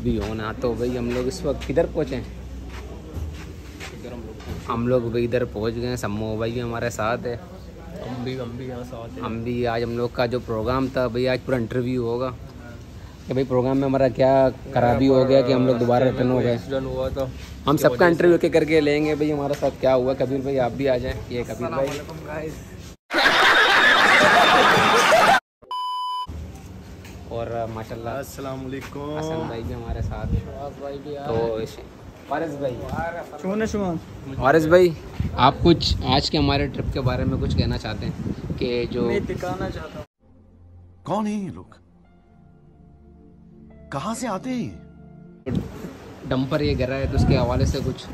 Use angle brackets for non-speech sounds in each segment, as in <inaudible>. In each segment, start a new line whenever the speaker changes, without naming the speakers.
भी होना तो भाई हम लोग इस वक्त किधर पहुँचे हैं? हम लोग भाई इधर पहुँच गए हैं सम्मो भाई हमारे साथ है।
हम भी हम भी यहाँ साथ हैं।
हम भी आज हम लोग का जो प्रोग्राम था भाई आज पूरा इंटरव्यू होगा। कि भाई प्रोग्राम में हमारा क्या खराबी हो गया कि हम लोग दोबारा रिटर्न हो गए?
हुआ था।
हम सबका इंटरव्यू के करके लेंगे भाई हमारे साथ क्या हुआ कबीर भाई आप भी आ जाएँ। ये कबीर भाई। और माशाल्लाह।
अस्सलाम वालेकुम
हसन भाई भी हमारे साथ।
भाई भी
तो वारिस भाई। वारिस भाई आप कुछ आज के हमारे ट्रिप के बारे में कुछ कहना चाहते हैं? कि जो
मैं दिखाना चाहता हूँ।
कौन है ये लोग? कहाँ से आते हैं ये?
डंपर ये गिरा है तो उसके हवाले से कुछ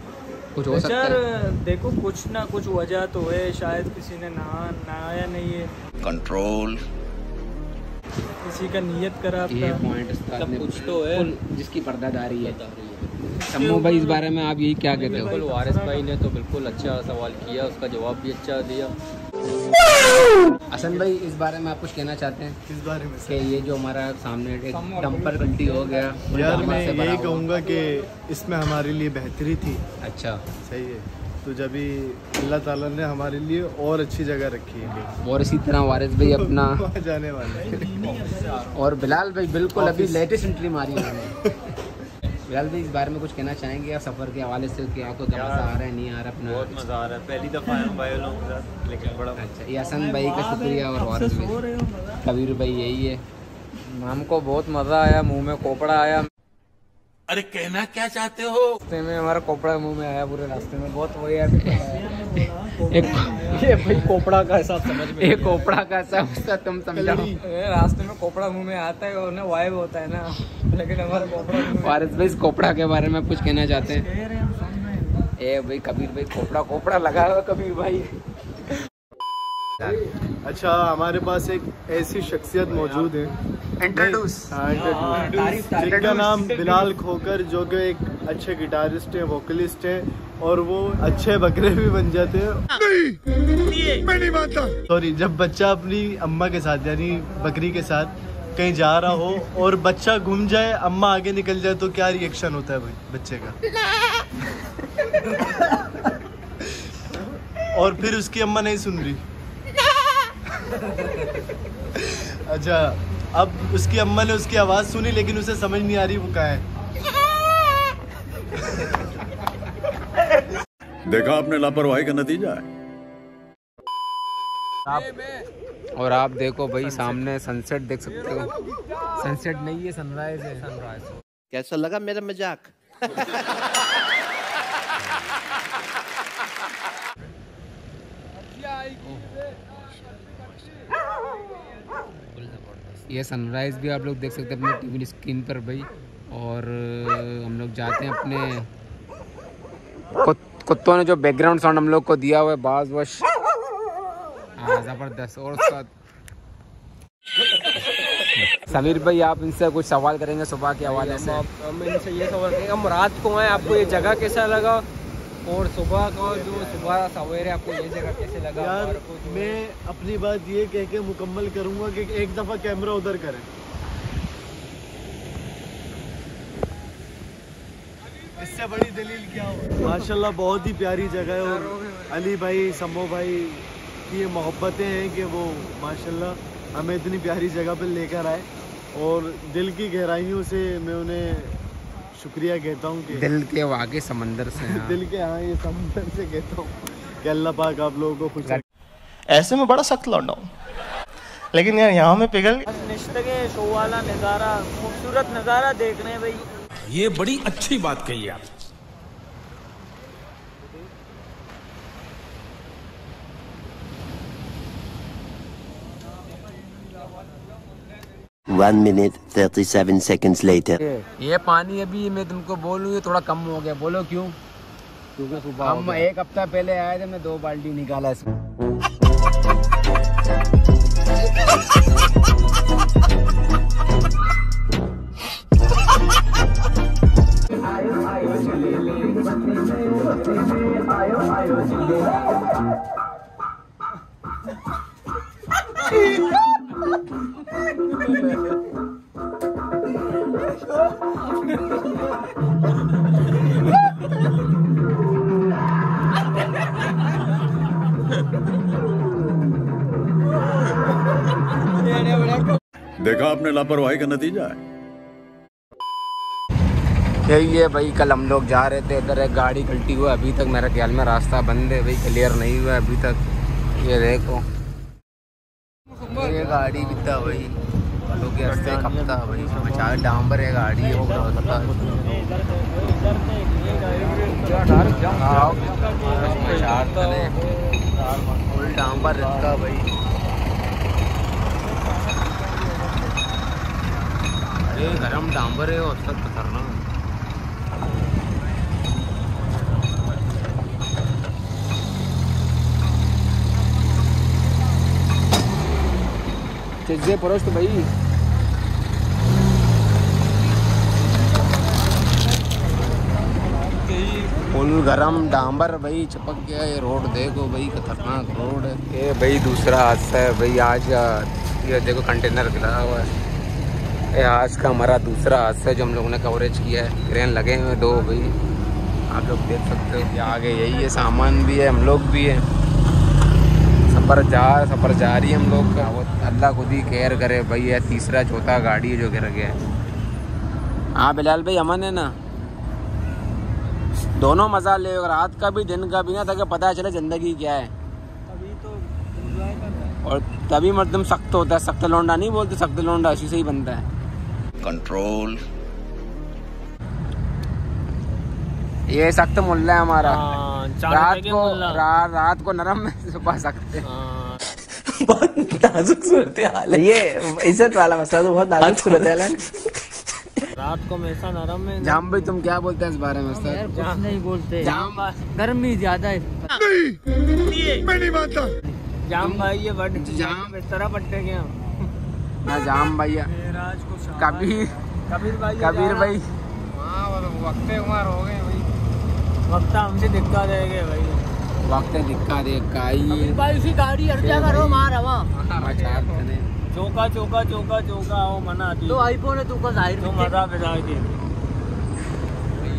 कुछ हो सकता
यार
है
देखो कुछ ना कुछ वजह तो है शायद किसी ने नहा नहाया नहीं है।
कंट्रोल
किसी का नियत खराब
ये पॉइंट
सब कुछ तो है।
जिसकी पर्दादारी है। सम्मू भाई इस बारे में आप यही क्या कहते हो?
बिल्कुल वारिस भाई ने तो बिल्कुल अच्छा सवाल किया उसका जवाब भी अच्छा दिया।
हसन भाई इस बारे में आप कुछ कहना चाहते हैं?
किस बारे में
कि ये जो हमारा सामने एक डंपर गलती हो गया
यार मैं यही कहूँगा कि इसमें हमारे लिए बेहतरी थी।
अच्छा।
सही है। तो जब भी अल्लाह ताला ने हमारे लिए और अच्छी जगह रखी है।
और इसी तरह वारिस भाई अपना <laughs>
जाने वाले
और बिलाल भाई बिल्कुल अभी लेटेस्ट एंट्री मारी उन्होंने। बिलाल भाई इस बारे में कुछ कहना चाहेंगे आप सफ़र के हवाले से कि आपको क्या मज़ा आ रहा है नहीं आ रहा अपना?
बहुत मज़ा आ रहा है। पहली दफ़ा आया भाई लोगों के साथ लेकिन बड़ा
अच्छा ये हसन भाई का शुक्रिया और वारिस भाई। कबीर भाई यही है।
हमको बहुत मज़ा आया मुँह में कोपड़ा आया।
अरे कहना क्या चाहते हो?
रास्ते में हमारा कोपड़ा मुँह में आया पूरे रास्ते में। बहुत वो यार
एक
ये भाई कोपड़ा का हिसाब समझ में
एक ओपड़ा का समझता तुम समझाओ।
रास्ते में कोपड़ा मुँह में आता है और ना वाइब होता है ना। लेकिन हमारा कोपड़ा
वारिस भाई इस कोपड़ा के बारे में कुछ कहना चाहते हैं?
हैं हैं
ए भाई कबीर भाई कोपड़ा कोपड़ा लगा हुआ कबीर भाई।
अच्छा हमारे पास एक ऐसी शख्सियत मौजूद है।
इंट्रोड्यूस
हाँ, जिनका नाम बिलाल खोकर जो कि एक अच्छे गिटारिस्ट हैं वोकलिस्ट हैं और वो अच्छे बकरे भी बन जाते हैं। मैं नहीं मानता। सॉरी जब बच्चा अपनी अम्मा के साथ यानी बकरी के साथ कहीं जा रहा हो और बच्चा घूम जाए अम्मा आगे निकल जाए तो क्या रिएक्शन होता है भाई बच्चे का? <laughs> और फिर उसकी अम्मा नहीं सुन रही। <laughs> अच्छा अब उसकी अम्मा ने उसकी आवाज़ सुनी लेकिन उसे समझ नहीं आ रही वो कहाँ है। <laughs>
देखा आपने लापरवाही का नतीजा है।
और आप देखो भाई सामने सनसेट देख सकते हो। सनसेट नहीं है सनराइज है। सनराइज
कैसा लगा मेरा मज़ाक? <laughs>
ये सनराइज भी आप लोग देख सकते हैं अपने टीवी स्क्रीन पर भाई। और हम लोग जाते हैं अपने कुत- कुत्तों ने जो बैकग्राउंड साउंड हम लोग को दिया हुआ है बाज वश। हाँ ज़बरदस्त। और उसका समीर भाई आप इनसे कुछ सवाल करेंगे सुबह के हवाले से।
हम हम इनसे ये सवाल करेंगे हम रात को आए आपको ये जगह कैसा लगा? और सुबह का जो सुबह सवेरे आपको ये जगह कैसे लगा
यार मैं अपनी बात ये कह के मुकम्मल करूँगा कि एक दफ़ा कैमरा उधर करें। इससे बड़ी दलील क्या हो? माशाल्लाह बहुत ही प्यारी जगह है और अली भाई सम्मो भाई की ये मोहब्बतें हैं कि वो माशाल्लाह हमें इतनी प्यारी जगह पर लेकर आए और दिल की गहराइयों से मैं उन्हें शुक्रिया कहता हूँ कि
दिल के आगे समंदर से हाँ।
दिल के हाँ ये समंदर से कहता हूँ कि अल्लाह पाक आप लोगों को खुश
ऐसे में बड़ा सख्त लौटा हूँ लेकिन यार यहाँ में पिघल
निश्चित शो वाला नज़ारा खूबसूरत नज़ारा देख रहे हैं भाई।
ये बड़ी अच्छी बात कही आप
One minute, 37 seconds later.
ये पानी अभी मैं तुमको बोलूँ ये थोड़ा कम हो गया। बोलो क्यों?
क्योंकि सुबह
हम एक हफ़्ता पहले आए थे मैं दो बाल्टी निकाला इसमें। <laughs>
आपने लापरवाही का नतीजा है।
यही है भाई, कल हम लोग जा रहे थे, इधर एक गाड़ी पलटी हुआ अभी तक मेरे ख्याल में रास्ता बंद है भाई क्लियर नहीं हुआ अभी तक। ये देखो। ये गाड़ी भी था भाई लोग रास्ते खपता भाई मचा डांबर है, गाड़ी हो फुल डांबर रहता भाई। अरे गरम डांबर है और सब खतरनाक चीज़ें परोस तो भाई। फुल गरम डांबर भाई चिपक गया ये रोड देखो भाई खतरनाक रोड है। ये भाई दूसरा हादसा है भाई आज ये देखो कंटेनर गिरा हुआ है। ये आज का हमारा दूसरा हादसा जो हम लोगों ने कवरेज किया है। क्रेन लगे हुए दो भाई आप लोग देख सकते हो कि आगे यही है सामान भी है हम लोग भी है। सफ़र जा सफ़र जा रही है हम लोग का। वो अल्लाह खुद ही केयर करे भाई ये तीसरा चौथा गाड़ी है जो गिर गया है। हाँ बिलाल भाई अमन है ना? दोनों मज़ा ले रात का भी दिन का भी ना ताकि पता चले ज़िंदगी क्या है। और तभी मतलब सख्त होता है सख्त लौंडा नहीं बोलते सख्त लौंडा उसी से ही बनता है।
कंट्रोल
ये सख्त मुल्ला है हमारा।
हाँ,
रात
को मुल्ला।
रा, रात को नरम में सुबह सख्त है।
हाँ,
नाजुक सूरत हाल। है ये इज़्ज़त वाला मसला तो बहुत नाजुक सूरत हाल है
रात को हमेशा नरम में
जाम भाई तुम क्या बोलते हैं इस बारे में सर?
कुछ नहीं बोलते।
जाम
गर्मी ज़्यादा है।
जाम भाई ये बट
जाम।
इस तरह पट्टे गया
ना जाम भैया कबीर
कबीर भाई
कबीर भाई।
वक्त हमसे दिक्कत रहेगा भाई।
वक्त दिक्का दे काई।
भाई उसी गाड़ी हट जा करो मार हवा।
चौका चौका चौका चौका वो मना दी
तो आईफोन है तू का ज़ाहिर
तो मज़ा बिता दी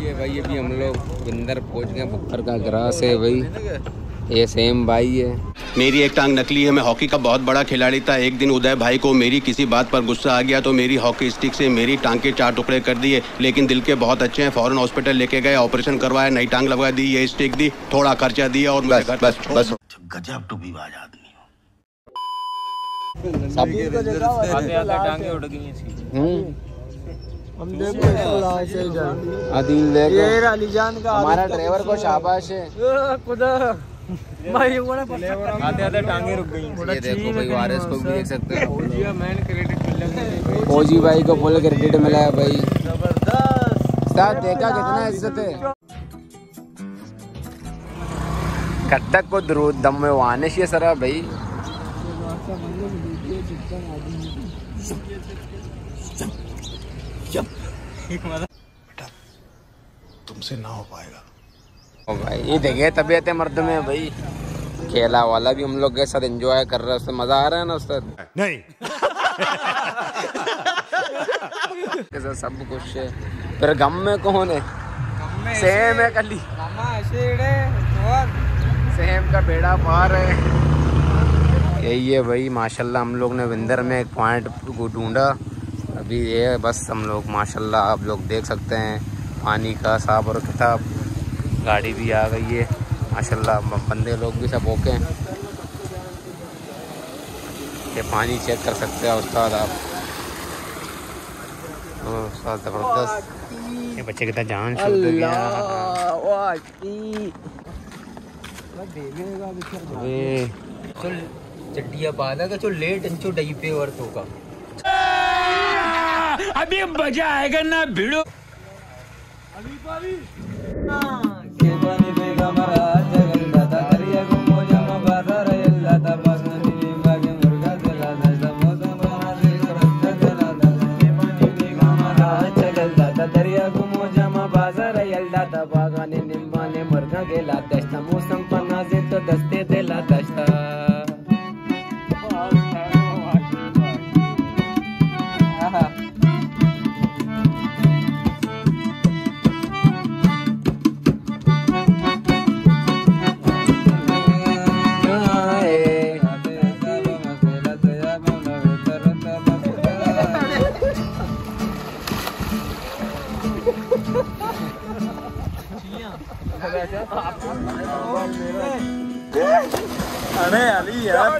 ये भाई अभी हम लोग बिंदर पहुँच गए पत्थर का ग्रास है भाई। ये सेम भाई है।
मेरी एक टांग नकली है मैं हॉकी का बहुत बड़ा खिलाड़ी था। एक दिन उदय भाई को मेरी किसी बात पर गुस्सा आ गया तो मेरी हॉकी स्टिक से मेरी टांग के चार टुकड़े कर दिए लेकिन दिल के बहुत अच्छे हैं। फ़ौरन हॉस्पिटल लेके गए ऑपरेशन करवाया नई टांग लगवा दी ये स्टिक दी थोड़ा खर्चा दिया और बस बस
सब
आते आते टांगे उड़ गई इसकी
हम्म।
हम देखो इसको यहाँ से ही जाए
आदिल देखो।
ये अलीजान का
हमारा ड्राइवर को शाबाश है।
खुदा। <laughs> भाई वो आते आते टांगे रुक गई।
ये देखो भाई वारिस को भी देख सकते हो।
जिया मैन क्रेडिट मिल
फौजी भाई को फुल क्रेडिट मिला है भाई। साथ देखा कितना इज़्ज़त है? कट्टक को दरूद दम में वानिश ये सरा भाई।
तुमसे ना हो पाएगा।
ओ भाई ये देखिए तबीयत है मर्द में भाई। खेला वाला भी हम लोग के साथ एंजॉय कर रहा है उससे मज़ा आ रहा है ना उससे?
नहीं। <laughs>
साथ सब कुछ है। फिर गम में कौन है? सेम है कली सेम का बेड़ा पार है। यही है भाई माशाल्लाह हम लोग ने विंदर में एक पॉइंट को ढूंढा। अभी ये है बस हम लोग माशाल्लाह आप लोग देख सकते हैं पानी का साफ़ और किताब। गाड़ी भी आ गई है। माशाल्लाह बंदे लोग भी सब ओके हैं। ये पानी चेक कर सकते हैं उस्ताद आप। उस्ताद ज़बरदस्त। ये बच्चे कितना जान अरे
चड्डिया का जो लेट इंचो डई पे वर्त होगा
अभी मज़ा आएगा ना भिड़ो।
de la
अरे अली यार।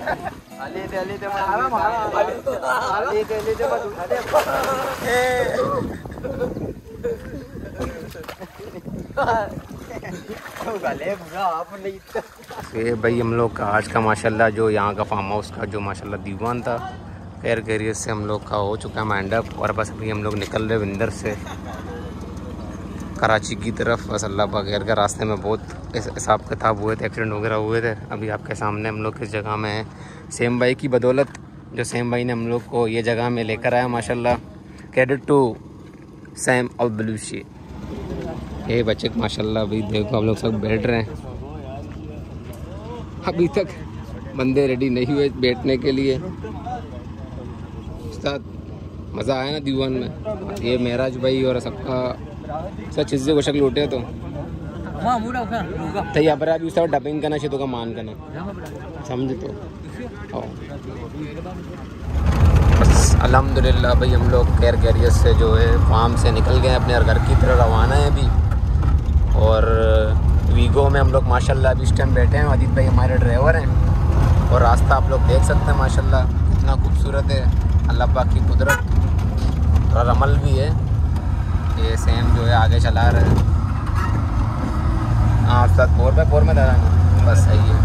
अली दे अली दे अली दे अली दे बस उठा दे गले बुरा आप नहीं
तो ये भाई हम लोग का आज का माशाल्लाह जो यहाँ का फार्म हाउस का जो माशाल्लाह दीवान था खैर खैरियत से हम लोग का हो चुका है माइंडअप और बस अभी हम लोग निकल रहे विंदर से। कराची की तरफ़ बस अल्लाह बगैर का रास्ते में बहुत हिसाब किताब हुए थे एक्सीडेंट वगैरह हुए थे। अभी आपके सामने हम लोग किस जगह में हैं? सेम भाई की बदौलत, जो सेम भाई ने हम लोग को ये जगह में लेकर आया, माशाल्लाह। क्रेडिट टू सैम और बलूशी ये बच्चे, माशाल्लाह, अभी देखो हम लोग सब बैठ रहे हैं। अभी तक बंदे रेडी नहीं हुए बैठने के लिए। उस्ताद, मज़ा आया ना दीवान में। ये महराज भाई और सबका सब चीज़ें को शक्ल उठे तो।
हाँ मुड़ा उठा होगा
तो यहाँ पर अभी उसका डबिंग करना चाहिए तो का मान करना। समझ तो। अल्हम्दुलिल्लाह भाई हम लोग खैर कैरियर से जो है फार्म से निकल गए अपने घर की तरह रवाना है अभी। और वीगो में हम लोग माशाल्लाह अभी इस टाइम बैठे हैं। अदित भाई हमारे ड्राइवर हैं। और रास्ता आप लोग देख सकते हैं माशाल्लाह कितना खूबसूरत है। अल्लाह पाक की कुदरत। थोड़ा रमल भी है। ये सेम जो है आगे चला रहे हैं। हाँ सात फोर बाई फोर में दादा बस सही है।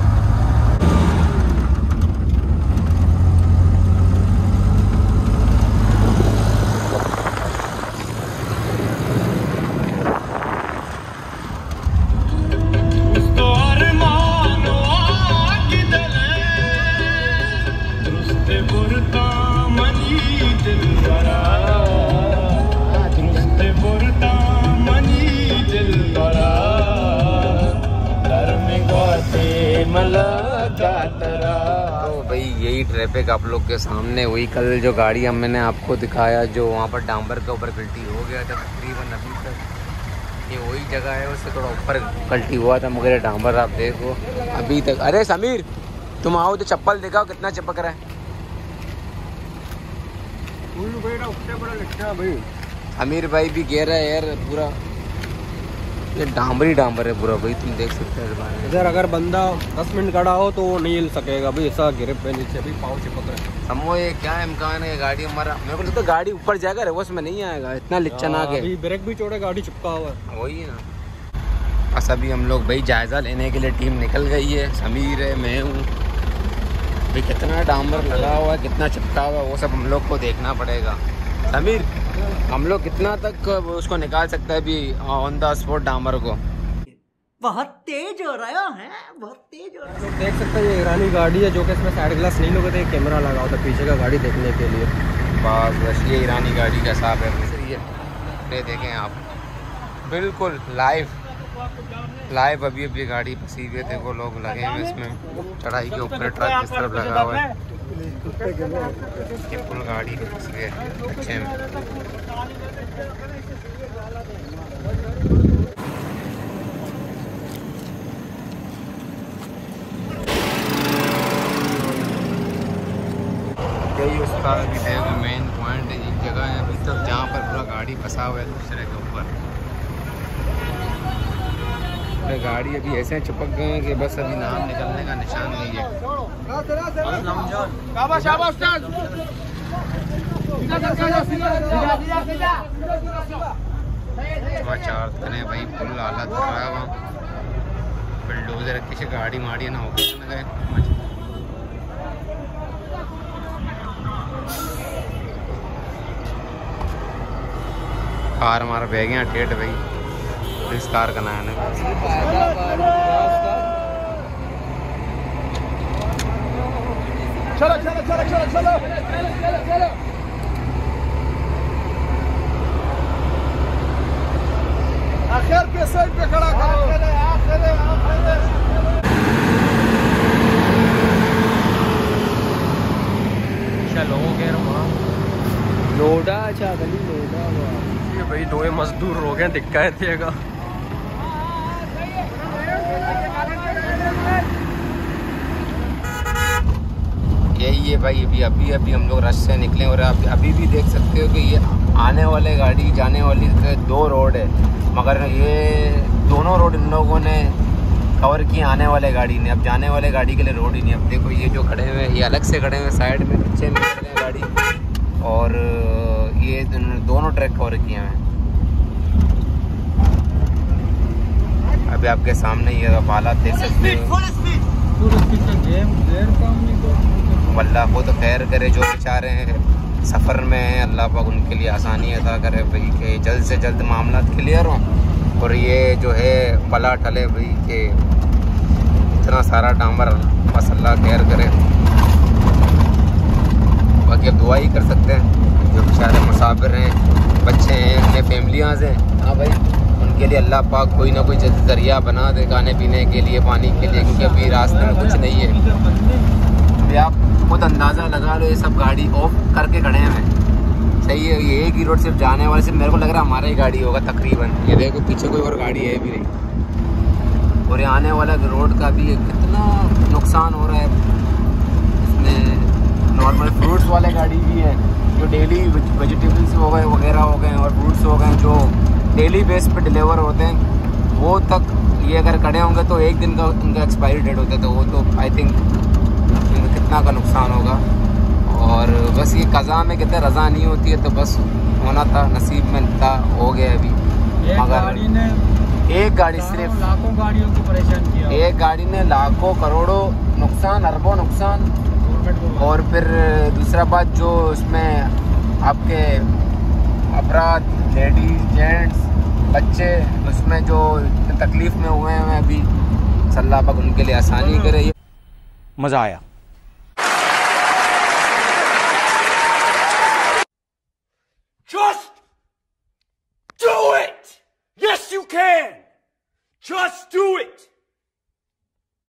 सामने वही कल जो गाड़ी हम मैंने आपको दिखाया जो वहाँ पर डांबर के ऊपर गलती हो गया था तकरीबन अभी तक। ये वही जगह है उससे थोड़ा ऊपर गलती हुआ था मगर डांबर आप देखो अभी तक। अरे समीर तुम आओ तो चप्पल दिखाओ कितना चपक रहा है। अमीर भाई भी कह रहा है यार पूरा। ये डांबर ही डांबर है पूरा भाई तुम देख सकते हो।
इधर अगर बंदा दस मिनट खड़ा हो तो वो नहीं हिल सकेगा भाई ऐसा गिरे पे नीचे भी पाँव चिपक रहा है।
समो ये क्या इम्कान है गाड़ी हमारा मेरे को है गाड़ी ऊपर जाएगा रेवर्स में नहीं आएगा इतना लिच्चन आ
अभी ब्रेक भी चोड़े गाड़ी चिपका हुआ है।
वही है ना। बस अभी हम लोग भाई जायज़ा लेने के लिए टीम निकल गई है समीर है मैं हूँ। भाई कितना डांबर लगा हुआ है कितना चिपका हुआ है वो सब हम लोग को देखना पड़ेगा। समीर हम लोग कितना तक उसको निकाल सकते हैं अभी ऑन द स्पॉट डांबर को?
बहुत तेज हो रहा है बहुत तेज हो रहा है।
तो देख सकते हैं ये ईरानी गाड़ी है जो कि इसमें साइड ग्लास नहीं लगे थे कैमरा लगा होता पीछे का गाड़ी देखने के लिए।
बस बस ये ईरानी गाड़ी का साफ़ है ये। ये देखें आप। बिल्कुल लाइव लाइव अभी अभी गाड़ी फंसी हुई है देखो लोग लगे हैं इसमें। चढ़ाई के ऊपर ट्रक किस तरफ़ लगा हुआ है। ये फुल गाड़ी है। अच्छे में मेन पॉइंट एक जगह है अभी तक जहाँ पर पूरा गाड़ी फंसा हुआ है दूसरे के ऊपर। अरे गाड़ी अभी ऐसे चिपक गए हैं कि बस अभी नाम निकलने का निशान नहीं है। चार तने भाई फुल हालत खराब है बिल्डोजर किसी गाड़ी माड़ी ना होकर गए। कार हमारा बह गया टेट भाई। इस कार। का नाम है
चलो गैर वहाँ लोडा अच्छा गली लोडा ये भाई दो मजदूर हो गए दिक्का देगा
यही है भाई, अभी अभी अभी हम लोग रश से निकले और आप अभी भी देख सकते हो कि ये आने वाले गाड़ी, जाने वाली दो रोड है। मगर ये दोनों रोड इन लोगों ने कवर किए आने वाले गाड़ी ने। अब जाने वाले गाड़ी के लिए रोड ही नहीं। अब देखो ये जो खड़े हुए ये अलग से खड़े हुए साइड में पीछे में गाड़ी। और ये दोनों ट्रैक कवर किए हैं। अभी आपके सामने ये हालात देख सकते हो। अल्लाह खुद खैर करे जो बेचारे हैं। सफ़र में हैं अल्लाह पाक उनके लिए आसानी अदा करे भाई कि जल्द से जल्द मामला क्लियर हों। और ये जो है पला टले भाई कि इतना सारा डामर बस अल्लाह खैर करे। बाकी अब दुआ ही कर सकते हैं। जो बेचारे मुसाफिर हैं बच्चे हैं अपने फैमिलियाँ हैं। हाँ भाई। उनके लिए अल्लाह पाक कोई ना कोई ज़रिया बना दे खाने पीने के लिए, पानी के लिए, क्योंकि अभी रास्ते में कुछ नहीं है। अभी आप खुद अंदाज़ा लगा लो, ये सब गाड़ी ऑफ़ करके खड़े हैं। सही है, ये एक ही रोड सिर्फ़ जाने वाले, सिर्फ़ मेरे को लग रहा है हमारा ही गाड़ी होगा तकरीबन। ये देखो, पीछे कोई और गाड़ी है भी नहीं। और ये आने वाला रोड का भी कितना नुकसान हो रहा है। इसमें नॉर्मल फ्रूट्स वाले गाड़ी भी है, जो डेली वेजिटेबल्स हो गए, वगैरह हो गए, और फ्रूट्स हो गए, जो डेली बेस पे डिलीवर होते हैं वो तक ये अगर खड़े होंगे तो एक दिन का उनका एक्सपायरी डेट होता है तो वो तो आई थिंक कितना का नुकसान होगा। और बस ये कज़ा में कहते रज़ा नहीं होती है तो बस होना था नसीब में था हो गया अभी। मगर एक गाड़ी सिर्फ़
लाखों गाड़ियों को परेशान किया।
एक गाड़ी ने लाखों करोड़ों नुकसान अरबों नुकसान और फिर दूसरा बात जो उसमें आपके अपराध लेडीज़ जेंट्स बच्चे उसमें जो तकलीफ़ में हुए हैं अभी सल्ला पाक उनके लिए आसानी करे
मज़ा आया
Just do it! Yes, you can! Just do it!